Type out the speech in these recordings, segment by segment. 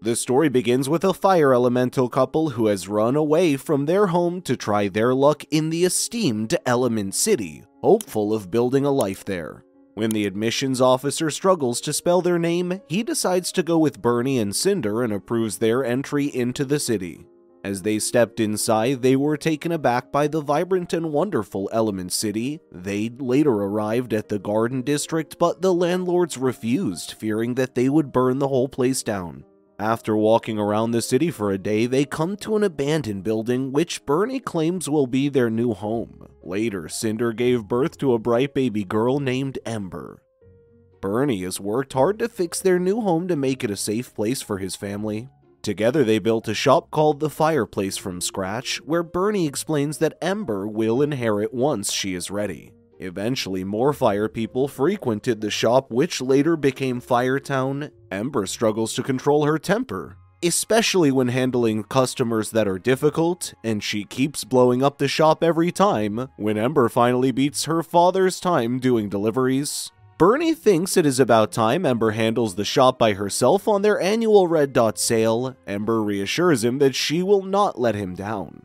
The story begins with a fire elemental couple who has run away from their home to try their luck in the esteemed Element City, hopeful of building a life there. When the admissions officer struggles to spell their name, he decides to go with Bernie and Cinder and approves their entry into the city. As they stepped inside, they were taken aback by the vibrant and wonderful Element City. They later arrived at the Garden District, but the landlords refused, fearing that they would burn the whole place down. After walking around the city for a day, they come to an abandoned building which Bernie claims will be their new home. Later, Cinder gave birth to a bright baby girl named Ember. Bernie has worked hard to fix their new home to make it a safe place for his family. Together, they built a shop called The Fireplace from scratch, where Bernie explains that Ember will inherit once she is ready. Eventually, more fire people frequented the shop, which later became Firetown. Ember struggles to control her temper, especially when handling customers that are difficult, and she keeps blowing up the shop every time. When Ember finally beats her father's time doing deliveries, Bernie thinks it is about time Ember handles the shop by herself on their annual Red Dot sale. Ember reassures him that she will not let him down.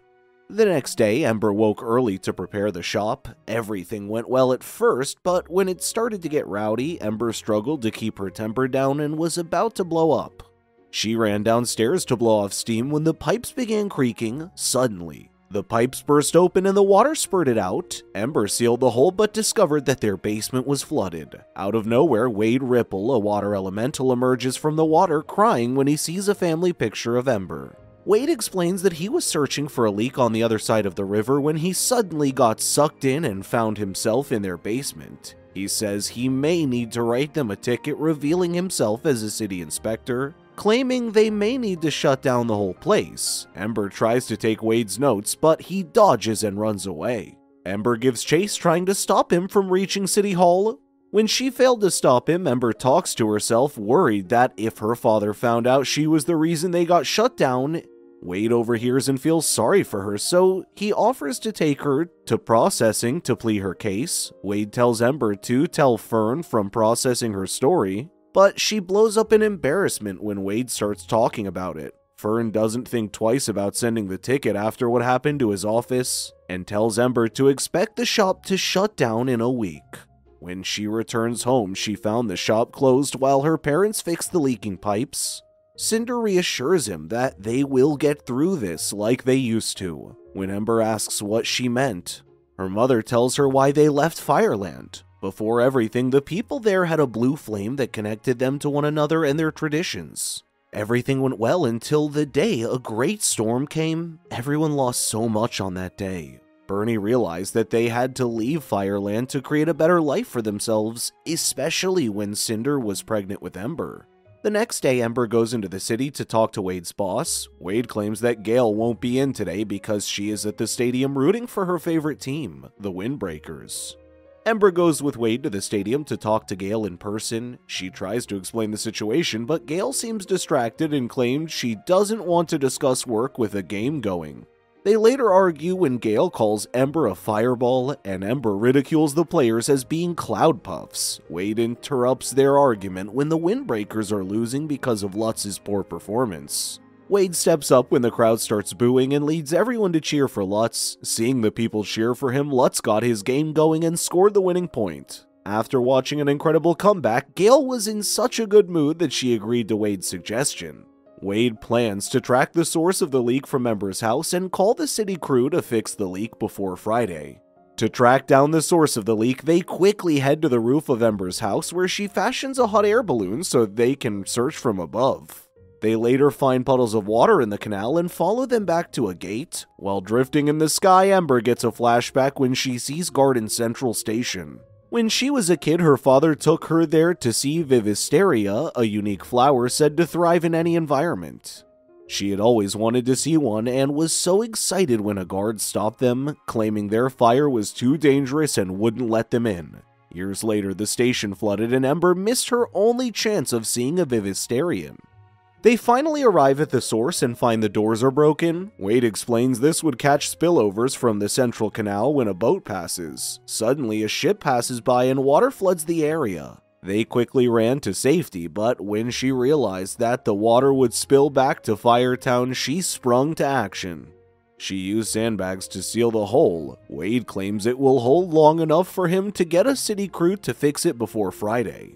The next day, Ember woke early to prepare the shop. Everything went well at first, but when it started to get rowdy, Ember struggled to keep her temper down and was about to blow up. She ran downstairs to blow off steam when the pipes began creaking. Suddenly, the pipes burst open and the water spurted out. Ember sealed the hole but discovered that their basement was flooded. Out of nowhere, Wade Ripple, a water elemental, emerges from the water crying when he sees a family picture of Ember. Wade explains that he was searching for a leak on the other side of the river when he suddenly got sucked in and found himself in their basement. He says he may need to write them a ticket revealing himself as a city inspector, claiming they may need to shut down the whole place. Ember tries to take Wade's notes, but he dodges and runs away. Ember gives chase trying to stop him from reaching City Hall, when she failed to stop him, Ember talks to herself, worried that if her father found out she was the reason they got shut down, Wade overhears and feels sorry for her, so he offers to take her to processing to plea her case. Wade tells Ember to tell Fern from processing her story, but she blows up in embarrassment when Wade starts talking about it. Fern doesn't think twice about sending the ticket after what happened to his office and tells Ember to expect the shop to shut down in a week. When she returns home, she found the shop closed while her parents fixed the leaking pipes. Cinder reassures him that they will get through this like they used to. When Ember asks what she meant, her mother tells her why they left Fireland. Before everything, the people there had a blue flame that connected them to one another and their traditions. Everything went well until the day a great storm came. Everyone lost so much on that day. Bernie realized that they had to leave Fireland to create a better life for themselves, especially when Cinder was pregnant with Ember. The next day, Ember goes into the city to talk to Wade's boss. Wade claims that Gale won't be in today because she is at the stadium rooting for her favorite team, the Windbreakers. Ember goes with Wade to the stadium to talk to Gale in person. She tries to explain the situation, but Gale seems distracted and claims she doesn't want to discuss work with a game going. They later argue when Gale calls Ember a fireball and Ember ridicules the players as being cloud puffs. Wade interrupts their argument when the Windbreakers are losing because of Lutz's poor performance. Wade steps up when the crowd starts booing and leads everyone to cheer for Lutz. Seeing the people cheer for him, Lutz got his game going and scored the winning point. After watching an incredible comeback, Gale was in such a good mood that she agreed to Wade's suggestion. Wade plans to track the source of the leak from Ember's house and call the city crew to fix the leak before Friday. To track down the source of the leak, they quickly head to the roof of Ember's house where she fashions a hot air balloon so they can search from above. They later find puddles of water in the canal and follow them back to a gate. While drifting in the sky, Ember gets a flashback when she sees Garden Central Station. When she was a kid, her father took her there to see Vivisteria, a unique flower said to thrive in any environment. She had always wanted to see one and was so excited when a guard stopped them, claiming their fire was too dangerous and wouldn't let them in. Years later, the station flooded and Ember missed her only chance of seeing a Vivisterian. They finally arrive at the source and find the doors are broken. Wade explains this would catch spillovers from the central canal when a boat passes. Suddenly, a ship passes by and water floods the area. They quickly ran to safety, but when she realized that the water would spill back to Firetown, she sprung to action. She used sandbags to seal the hole. Wade claims it will hold long enough for him to get a city crew to fix it before Friday.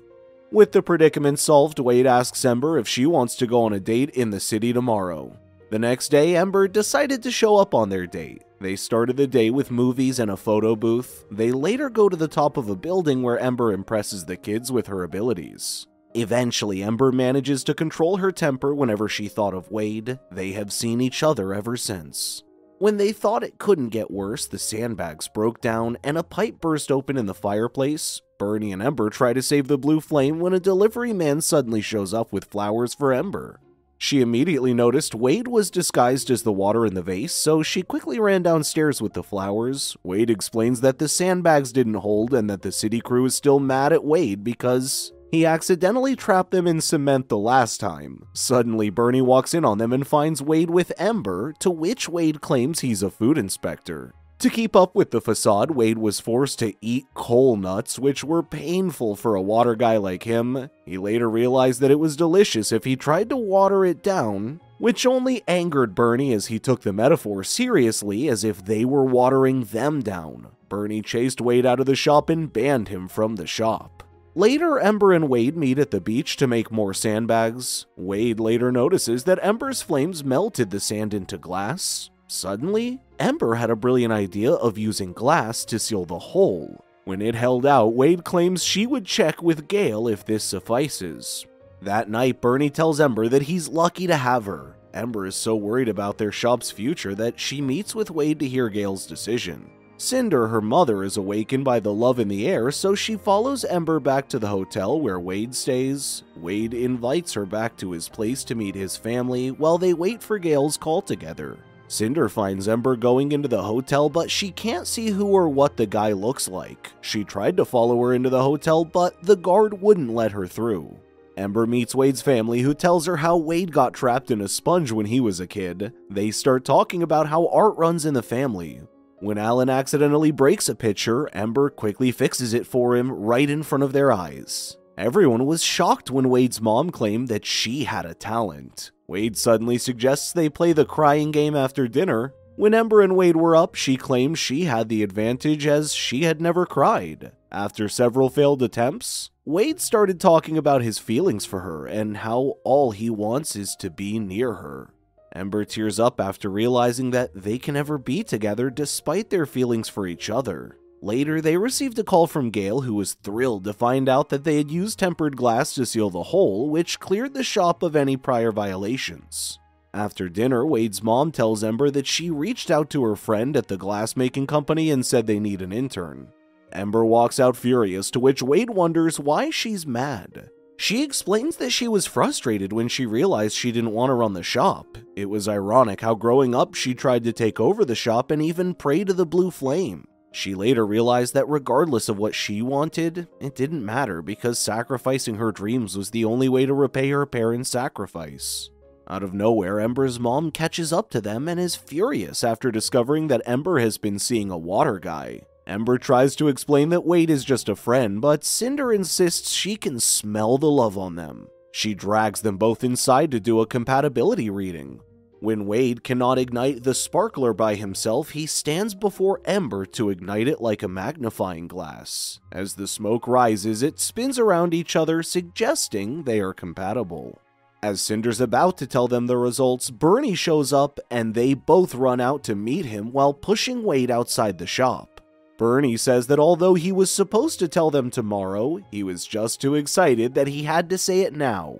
With the predicament solved, Wade asks Ember if she wants to go on a date in the city tomorrow. The next day, Ember decided to show up on their date. They started the day with movies and a photo booth. They later go to the top of a building where Ember impresses the kids with her abilities. Eventually, Ember manages to control her temper whenever she thought of Wade. They have seen each other ever since. When they thought it couldn't get worse, the sandbags broke down and a pipe burst open in the fireplace. Bernie and Ember try to save the blue flame when a delivery man suddenly shows up with flowers for Ember. She immediately noticed Wade was disguised as the water in the vase, so she quickly ran downstairs with the flowers. Wade explains that the sandbags didn't hold and that the city crew is still mad at Wade because he accidentally trapped them in cement the last time. Suddenly, Bernie walks in on them and finds Wade with Ember, to which Wade claims he's a food inspector. To keep up with the facade, Wade was forced to eat coal nuts, which were painful for a water guy like him. He later realized that it was delicious if he tried to water it down, which only angered Bernie as he took the metaphor seriously as if they were watering them down. Bernie chased Wade out of the shop and banned him from the shop. Later, Ember and Wade meet at the beach to make more sandbags. Wade later notices that Ember's flames melted the sand into glass. Suddenly, Ember had a brilliant idea of using glass to seal the hole. When it held out, Wade claims she would check with Gale if this suffices. That night, Bernie tells Ember that he's lucky to have her. Ember is so worried about their shop's future that she meets with Wade to hear Gale's decision. Cinder, her mother, is awakened by the love in the air, so she follows Ember back to the hotel where Wade stays. Wade invites her back to his place to meet his family while they wait for Gale's call together. Cinder finds Ember going into the hotel, but she can't see who or what the guy looks like. She tried to follow her into the hotel, but the guard wouldn't let her through. Ember meets Wade's family, who tells her how Wade got trapped in a sponge when he was a kid. They start talking about how art runs in the family. When Alan accidentally breaks a pitcher, Ember quickly fixes it for him right in front of their eyes. Everyone was shocked when Wade's mom claimed that she had a talent. Wade suddenly suggests they play the crying game after dinner. When Ember and Wade were up, she claimed she had the advantage as she had never cried. After several failed attempts, Wade started talking about his feelings for her and how all he wants is to be near her. Ember tears up after realizing that they can never be together despite their feelings for each other. Later, they received a call from Gale, who was thrilled to find out that they had used tempered glass to seal the hole, which cleared the shop of any prior violations. After dinner, Wade's mom tells Ember that she reached out to her friend at the glassmaking company and said they need an intern. Ember walks out furious, to which Wade wonders why she's mad. She explains that she was frustrated when she realized she didn't want to run the shop. It was ironic how growing up she tried to take over the shop and even pray to the blue flame. She later realized that regardless of what she wanted, it didn't matter because sacrificing her dreams was the only way to repay her parents' sacrifice. Out of nowhere, Ember's mom catches up to them and is furious after discovering that Ember has been seeing a water guy. Ember tries to explain that Wade is just a friend, but Cinder insists she can smell the love on them. She drags them both inside to do a compatibility reading. When Wade cannot ignite the sparkler by himself, he stands before Ember to ignite it like a magnifying glass. As the smoke rises, it spins around each other, suggesting they are compatible. As Cinder's about to tell them the results, Bernie shows up and they both run out to meet him while pushing Wade outside the shop. Bernie says that although he was supposed to tell them tomorrow, he was just too excited that he had to say it now.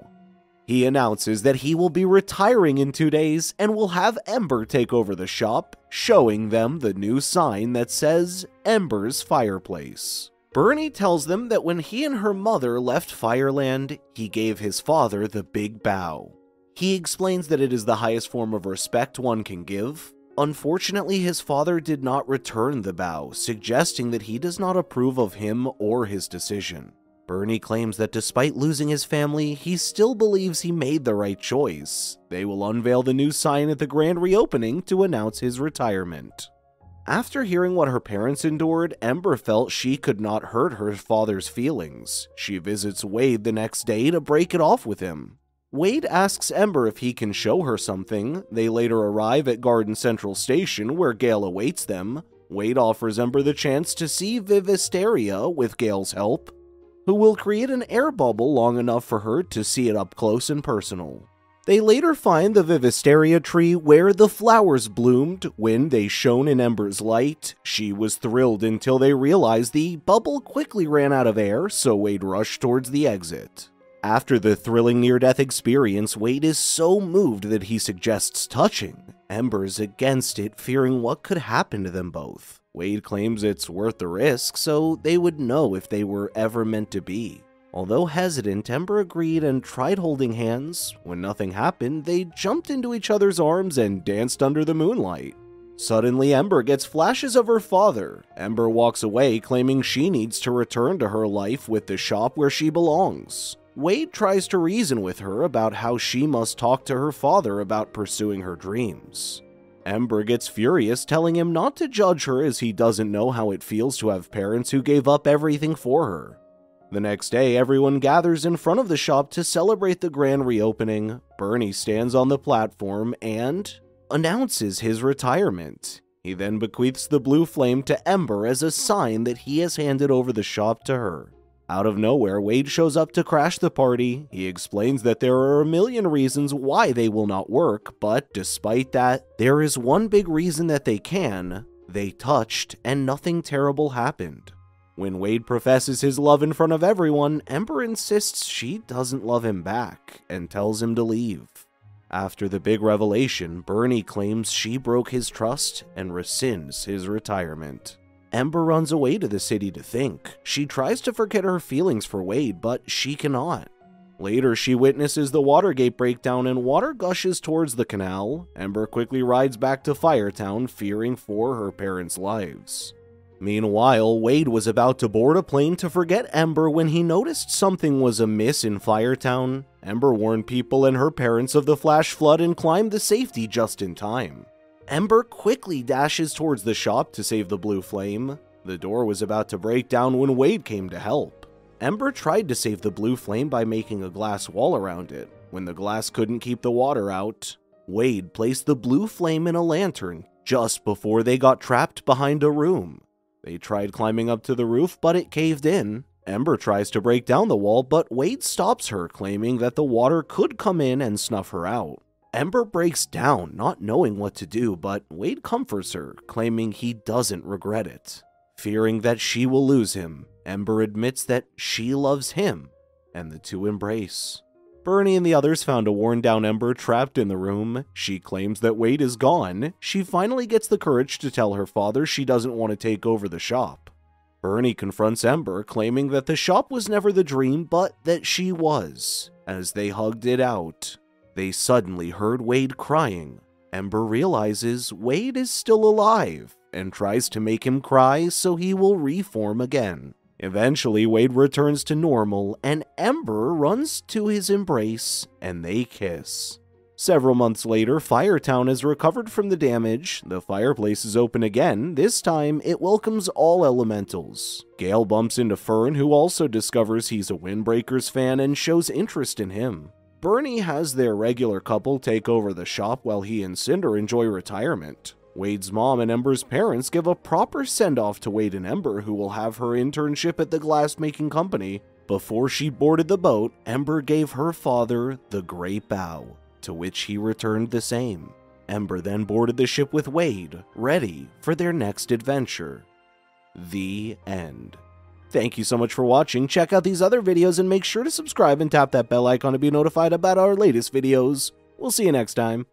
He announces that he will be retiring in two days and will have Ember take over the shop, showing them the new sign that says Ember's Fireplace. Bernie tells them that when he and her mother left Fireland, he gave his father the big bow. He explains that it is the highest form of respect one can give. Unfortunately, his father did not return the bow, suggesting that he does not approve of him or his decision. Bernie claims that despite losing his family, he still believes he made the right choice. They will unveil the new sign at the grand reopening to announce his retirement. After hearing what her parents endured, Ember felt she could not hurt her father's feelings. She visits Wade the next day to break it off with him. Wade asks Ember if he can show her something. They later arrive at Garden Central Station where Gale awaits them. Wade offers Ember the chance to see Vivisteria with Gale's help, who will create an air bubble long enough for her to see it up close and personal. They later find the Vivisteria tree where the flowers bloomed. When they shone in Ember's light, she was thrilled until they realized the bubble quickly ran out of air, so Wade rushed towards the exit. After the thrilling near death experience, Wade is so moved that he suggests touching. Ember's against it, fearing what could happen to them both. Wade claims it's worth the risk, so they would know if they were ever meant to be. Although hesitant, Ember agreed and tried holding hands. When nothing happened, they jumped into each other's arms and danced under the moonlight. Suddenly, Ember gets flashes of her father. Ember walks away, claiming she needs to return to her life with the shop where she belongs. Wade tries to reason with her about how she must talk to her father about pursuing her dreams. Ember gets furious, telling him not to judge her as he doesn't know how it feels to have parents who gave up everything for her. The next day, everyone gathers in front of the shop to celebrate the grand reopening. Bernie stands on the platform and announces his retirement. He then bequeaths the blue flame to Ember as a sign that he has handed over the shop to her. Out of nowhere, Wade shows up to crash the party. He explains that there are a million reasons why they will not work, but despite that, there is one big reason that they can. They touched, and nothing terrible happened. When Wade professes his love in front of everyone, Ember insists she doesn't love him back and tells him to leave. After the big revelation, Bernie claims she broke his trust and rescinds his retirement. Ember runs away to the city to think. She tries to forget her feelings for Wade, but she cannot. Later, she witnesses the Watergate breakdown and water gushes towards the canal. Ember quickly rides back to Firetown, fearing for her parents' lives. Meanwhile, Wade was about to board a plane to forget Ember when he noticed something was amiss in Firetown. Ember warned people and her parents of the flash flood and climbed the safety just in time. Ember quickly dashes towards the shop to save the blue flame. The door was about to break down when Wade came to help. Ember tried to save the blue flame by making a glass wall around it. When the glass couldn't keep the water out, Wade placed the blue flame in a lantern just before they got trapped behind a room. They tried climbing up to the roof, but it caved in. Ember tries to break down the wall, but Wade stops her, claiming that the water could come in and snuff her out. Ember breaks down, not knowing what to do, but Wade comforts her, claiming he doesn't regret it. Fearing that she will lose him, Ember admits that she loves him, and the two embrace. Bernie and the others found a worn down Ember trapped in the room. She claims that Wade is gone. She finally gets the courage to tell her father she doesn't want to take over the shop. Bernie confronts Ember, claiming that the shop was never the dream, but that she was. As they hugged it out, they suddenly heard Wade crying. Ember realizes Wade is still alive and tries to make him cry so he will reform again. Eventually, Wade returns to normal and Ember runs to his embrace and they kiss. Several months later, Firetown has recovered from the damage. The fireplace is open again. This time, it welcomes all elementals. Gale bumps into Fern, who also discovers he's a Windbreakers fan and shows interest in him. Bernie has their regular couple take over the shop while he and Cinder enjoy retirement. Wade's mom and Ember's parents give a proper send off to Wade and Ember, who will have her internship at the glassmaking company. Before she boarded the boat, Ember gave her father the great bow, to which he returned the same. Ember then boarded the ship with Wade, ready for their next adventure. The end. Thank you so much for watching. Check out these other videos and make sure to subscribe and tap that bell icon to be notified about our latest videos. We'll see you next time.